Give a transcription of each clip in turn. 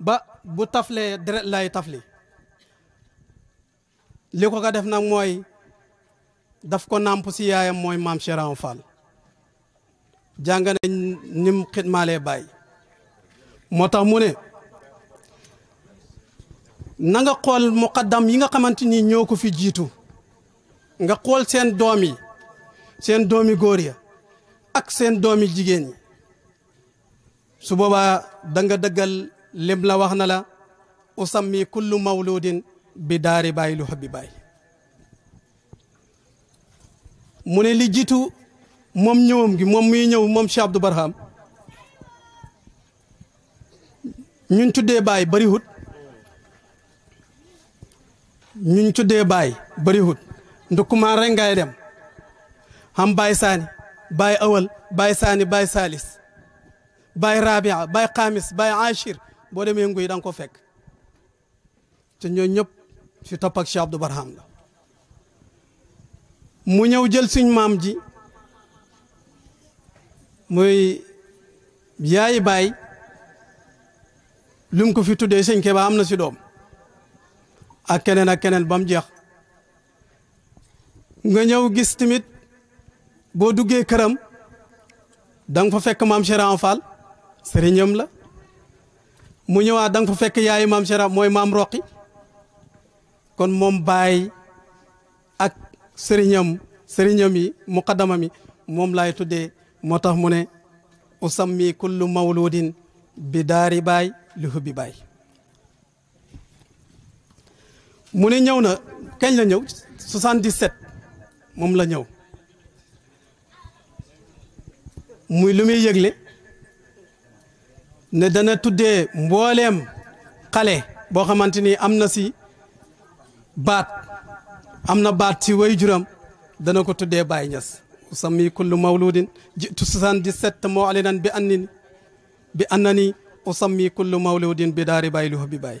ba bu taflee deret lay tafli li ko ko def nag mooy daf ko nàmp si yaayam mooy maam Cheikh Ibra Fall jàng nañ nim xidmaalee baay moo tax mu ne na nga xool muqaddam yi nga xamante ni ñoo ko fi jiitu nga xool seen doom yi seen doomi góor ya ak seen doomi jigéen yi su boobaa da nga dëggal lim la wax na la usammi kullu mawludin bi daari bàyyi lu xëbbi bàyyi mu ne li jiitu moom ñëwam gi moom muy ñëw moom Cheikh Abdou Barham ñun tuddee bàyyi bariwut ñu ñu tuddee baay bëriwut ndukkumaan rek ngay dem xam baay saani baay awal baay saani baay saalis baay rabia baay xaamis baay achir boo demee nguy da nga ko fekk te ñoo ñëpp fi topp ak Cheikh Abdou Barham la mu ñëw jël suñ maam ji muy yaay baay lu mu ko fi tuddee sëñ Keba am na si doom ak keneen ak keneen ba mu jeex nga ñëw gis tamit boo duggee këram da nga fa fekk maam Cheikh Ibra Fall sëriñam la mu ñëwaat da nga fa fekk yaayu maam Cheikh mooy maam Roqi kon moom baay ak sëriñam sëriñam yi muqaddamam yi moom laay tuddee moo tax mu ne usammi kullu mawludin bi daari baay li hubbi baay mu ne ñëw na kañ la ñëw 77 moom la ñëw muy lu muy yëgle ne dana tuddee mbooleem xale boo xamante ni am na si baat am na baat si way juram dana ko tuddee Baye Niass usammi kullu mawludin jitu 77 moo ale nan bi anni bi annani usammi kullu mawludin bi daari bàyyi luhu bi bàyyi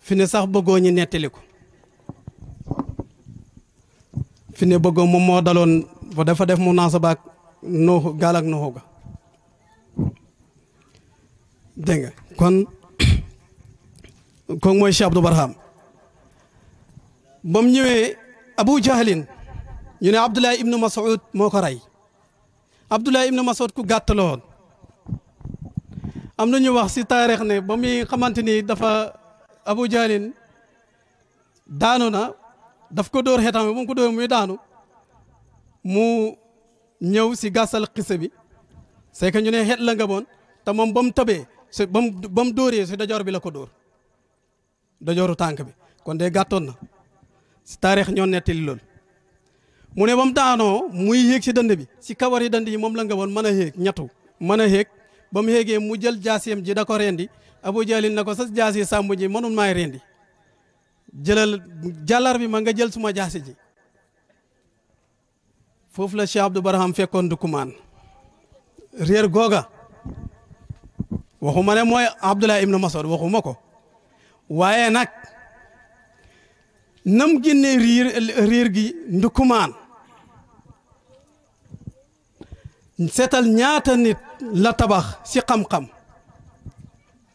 fi ne sax bëggoo ñu nettali ko fi ne bëggoo moom moo daloon ba dafa def mu naasa baak nooxu gaal ak nooxu ga dégg nga kon kon mooy Cheikh Abdou Barham ba mu ñëwee Abu Jahlin ñu ne Abdullah ibnu Mas'ud moo ko rey Abdullah ibnu Mas'ud ku gàtt la woon am na ñu wax si taarix ne ba muy xamante ni dafa Abu Jahlin daanu na daf ko dóor xetam bi mu ko dóor muy daanu mu ñëw si gàssal xisa bi c'est que ñu ne xet la nga boon te moom ba mu tabee si ba mu ba mu dóoree si dajoor bi la ko dóor dojooru tànk bi kon de gàttoon na si taarix ñoo nettali loolu mu ne ba mu daanoo muy yéeg si dënd bi si kawar yi dënd yi moom la nga woon mën a yéeg ñettu mën a yéeg ba mu yéegee mu jël jaasiyam ji da ko rendi abu jalil na ko sa jaasi sàmb ji mënul maay rendi jëlal jàllar bi ma nga jël suma jaasi ji foofu la Cheikh Abdou Barham fekkoon du kumaan réer googa waxuma ne mooy Abdullah ibnu Mas'ud waxuma ko waaye nag nam génne riir riir gi ndukumaan seetal ñaata nit la tabax ci xam-xam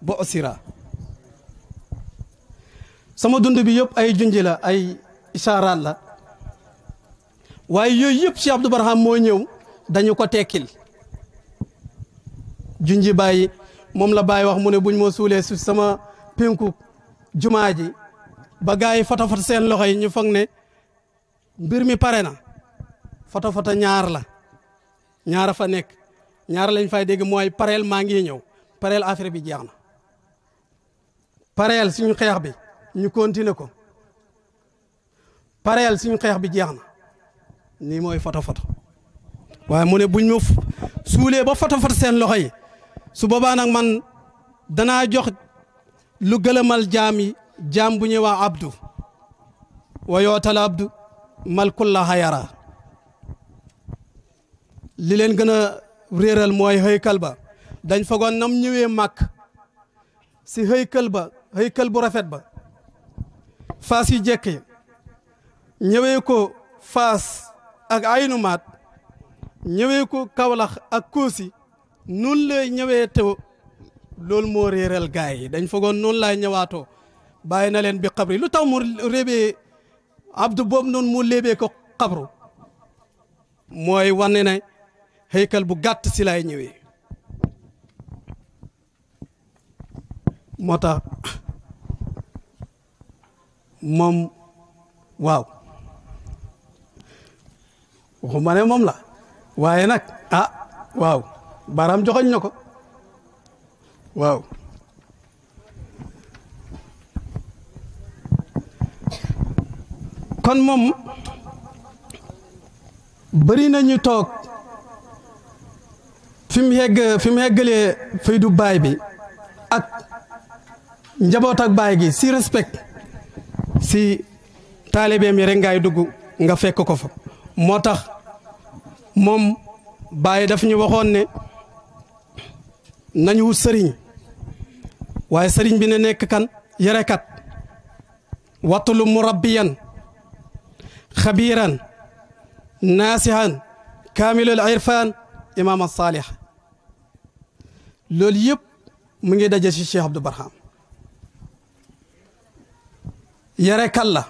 bo osira sama dund bi yëpp ay junj la ay isaaraat la waaye yooyu yëpp Cheikh Abdou Barham moo ñëw dañu ko tekkil junji bàyyi moom la bàyyi wax mu ne buñ ma suulee su sama penku jumaa ji ba gars yi fatafat seen loxo yi ñu foog ne mbir mi pare na foto foto ñaar la ñaara fa nekk ñaar lañ fay dégg mooy pareel maa ngi ñëw pareel affaire bi jeex na pareel suñu xeex bi ñu continuer ko pareel suñu xeex bi jeex na nii mooy foto foto waaye mu ne buñ ma suulee ba foto foto seen loxo yi su boobaa nag man danaa jox lu gëlëmal jaam yi jaam bu ñuy wax abdu wa yootal abdu mal kulla hayara li leen gën a réeral mooy xëykal ba dañ fagoon nam ñëwee màkk si xëykal ba xëykal bu rafet ba faas yu jekk yi ñëwee ko faas ak aynu maat ñëwee ko kawlax ak koosi noonu lay ñëwee te loolu moo réeral gaay yi dañ foogoon noonu laay ñëwaatoo bàyyi na leen bi xabri lu tax mu rébee abdu boobu noonu mu léebee ko xabru mooy wane ne xëykal bu gàtt si laay ñëwee moo tax moom waaw waxuma ne moom la waaye nag ah waaw baaraam joxoñ na ko waaw kon moom bëri na ñu toog fi mu yegg fi mu yeggalee faydu baay bi ak njaboot ak baay gi si respect si taalibeem yi rek ngay dugg nga fekk ko fa moo tax moom baay daf ñu waxoon ne nañu wut sëriñ waaye sëriñ bi ne nekk kan yarekat watulu murabbiyan xabiiran naasihan kaamilul irfaan imaam saalih loolu yëpp mu ngi daje si Cheikh Abdou Barham yare kalla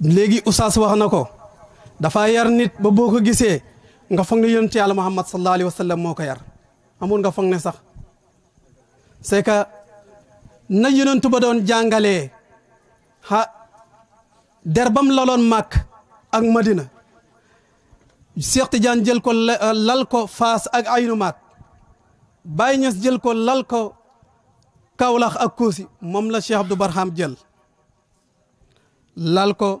léegi oustaz wax na ko dafa yar nit ba boo ko gisee nga foog ne yonent yàlla Muhammad sallallahu alayhi wa sallam moo ko yar amul nga foog ne sax c'est que na yonentu ba doon jàngalee ha der bam laloon màkk ak madina Cheikh Tidiane jël ko euh, lal ko faas ak aynu maat Baye Niass jël ko lal ko Kaolack ak Koosi moom la Cheikh Abdou Barham jël lal ko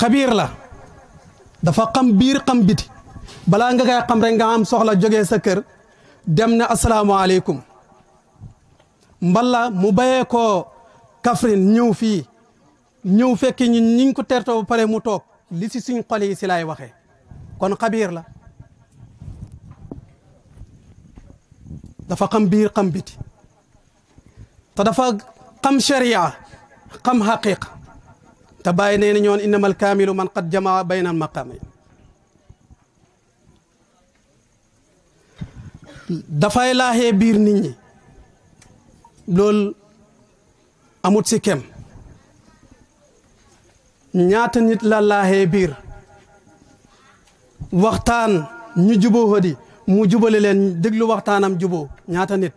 xabiir la dafa xam biir xam biti balaa nga koy xam rek nga am soxla jógee sa kër dem na asalaamaaleykum mbala mu bayee ko Kaffrine ñëw fii ñëw fekk ñu ñi ngi ko tertoo ba pare mu toog li si suñ xol yi si laay waxee kon xabiir la dafa xam biir xam biti te dafa xam sharia xam xaqiqa te bàyyi nee na ñoon innamal kaamilu man qad jamaa bayna al maqaamayn dafay laaxee biir nit ñi loolu amut si kem ñaata nit la laaxee biir waxtaan ñu juboo hadi mu jubale leen déglu waxtaanam juboo ñaata nit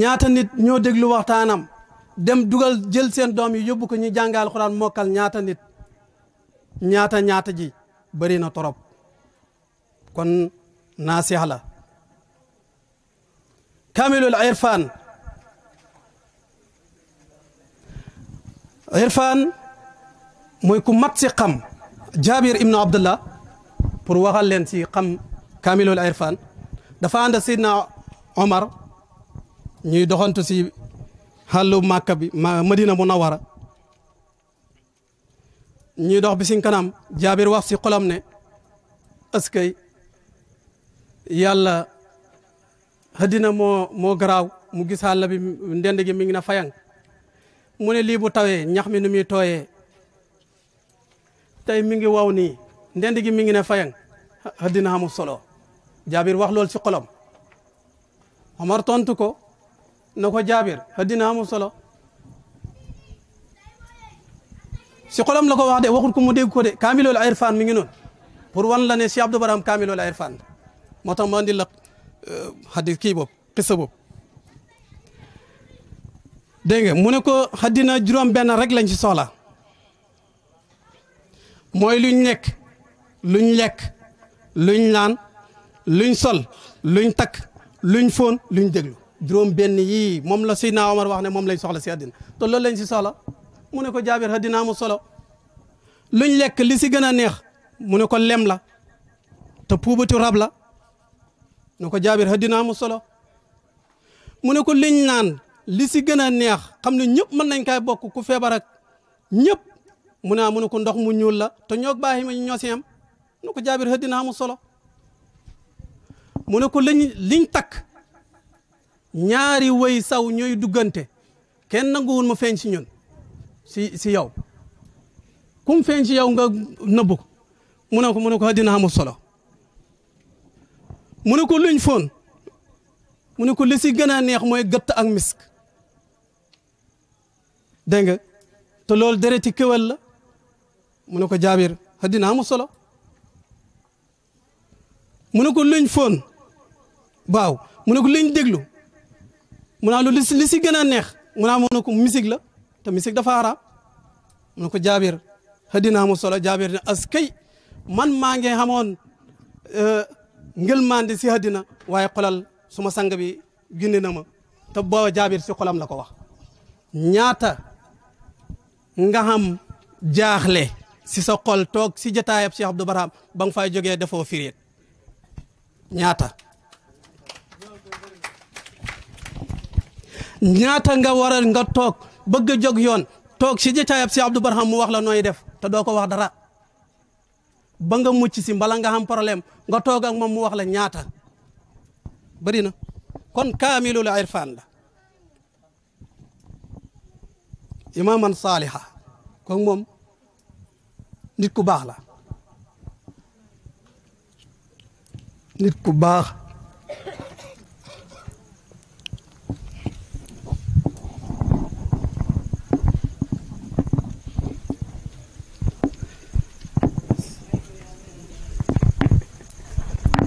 ñaata nit ñoo déglu waxtaanam dem dugal jël seen doom yi yóbbu ko ñu jàngal alxuraan mokkal ñaata nit ñaata ñaata ji bëri na torop kon naasiha la kaamilul irfaan irfaan mooy ku mat si xam jaabir ibnu abdullah pour waxal leen si xam kaamilul irfaan dafa ànd sidna omar ñuy doxantu si xàllu màkka bi madina munawara ñuy dox bi si kanam jaabir wax si xolam ne askay yàlla xëddina moo moo garaaw mu gis àll bi ndend gi mi ngi na fayang mu ne lii bu tawee ñax mi nu muy tooyee tey mi ngi waw nii ndend gi mi ngi ne fayang xëddina amul solo jaabir wax loolu si xolam Omar tontu ko na ko jaabir addina amul solo si xolam la ko wax de waxut ko mu dégg ko de kaamilul irfan mi ngi noonu pour wan la ne si Abdou Barham kaamilul irfan moo tax ma andi la euh, hadis kii boobu xissa boobu dégg nga mu ne ko xaddina juróom benn rek lañ ci soxla mooy luñ nekk luñ lekk luñ naan luñ sol luñ takk luñ fóon luñ déglu juróom benn yii moom la Seydina Omar wax ne moom lañ soxla si àddina te loolu lañ si soxla mu ne ko jaabir àddina mu solo luñ lekk li si gën a neex mu ne ko lem la te puubatu rab la ne ko jaabir àddina mu solo mu ne ko liñ naan li si gën a neex xam ne ñëpp mën nañ kaay bokk ku feebar ak ñëpp mu naa mu ne ko ndox mu ñuul la te ñoog baaxi ma ñoo si am mu ne ko jaabir xëy dina amul solo mu ne ko liñ liñ takk ñaari way saw ñooy duggante kenn nanguwul ma feeñ si ñun si si yow kum feeñ si yow nga nëbb ko mu ne ko mu ne ko dina amul solo mu ne ko luñ foon mu ne ko li si gën a neex mooy gëtt ak misk dégg nga te loolu dereti kéwél la mu ne ko jaabir xaddina amu solo mu ne ko luñ foon waaw mu ne ko luñ déglu mu naa lu li si gën a neex mu naa mu ne ko misig la te misig dafa araam mu ne ko jaabir xaddina amu solo jaabir ne askay man maa ngi xamoon euh, ngëlmandi si xaddina waaye xolal suma sang bi gindi na ma te booba jaabir si xolam la ko wax ñaata nga xam jaaxle si sa xol toog si jataayab Cheikh Abdou Barham ba nga fay jógee defoo firiit ñaata ñaata nga waral nga toog bëgg a jóg yoon toog si jataayab Cheikh Abdou Barham mu wax la nooy def te doo ko wax dara ba nga mucc si mbala nga xam problème nga toog ak moom mu wax la ñaata bëri na kon kaamilul irfaan la imaaman saaliha kon moom nit ku baax la nit ku baax